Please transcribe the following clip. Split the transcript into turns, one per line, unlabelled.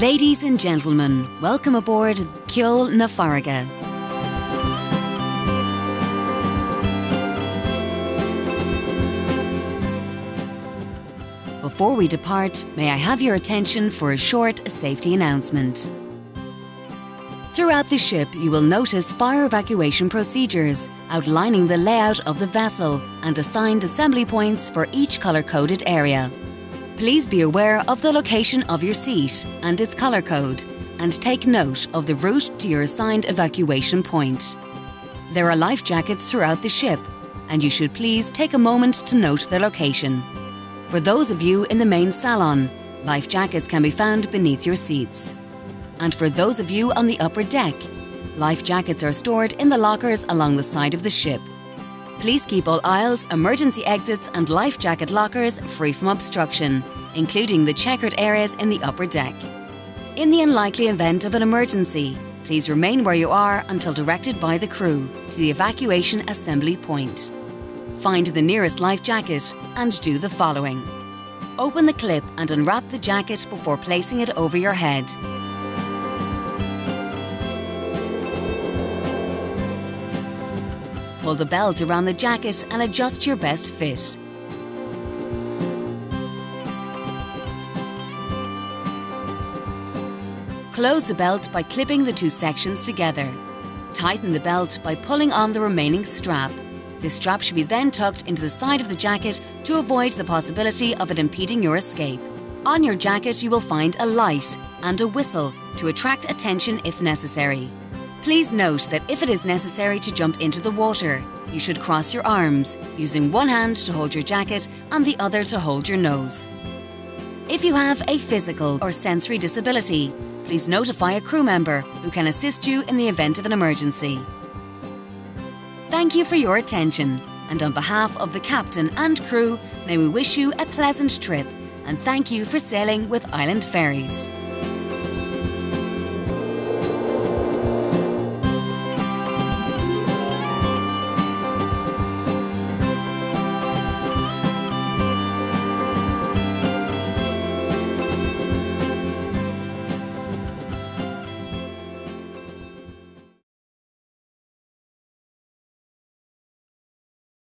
Ladies and gentlemen, welcome aboard Ceol na Farraige. Before we depart, may I have your attention for a short safety announcement. Throughout the ship, you will notice fire evacuation procedures outlining the layout of the vessel and assigned assembly points for each colour-coded area. Please be aware of the location of your seat and its colour code and take note of the route to your assigned evacuation point. There are life jackets throughout the ship and you should please take a moment to note their location. For those of you in the main salon, life jackets can be found beneath your seats. And for those of you on the upper deck, life jackets are stored in the lockers along the side of the ship. Please keep all aisles, emergency exits and life jacket lockers free from obstruction, including the checkered areas in the upper deck. In the unlikely event of an emergency, please remain where you are until directed by the crew to the evacuation assembly point. Find the nearest life jacket and do the following. Open the clip and unwrap the jacket before placing it over your head. Pull the belt around the jacket and adjust your best fit. Close the belt by clipping the two sections together. Tighten the belt by pulling on the remaining strap. The strap should be then tucked into the side of the jacket to avoid the possibility of it impeding your escape. On your jacket, you will find a light and a whistle to attract attention if necessary. Please note that if it is necessary to jump into the water, you should cross your arms, using one hand to hold your jacket and the other to hold your nose. If you have a physical or sensory disability, please notify a crew member who can assist you in the event of an emergency. Thank you for your attention, and on behalf of the captain and crew, may we wish you a pleasant trip and thank you for sailing with Island Ferries.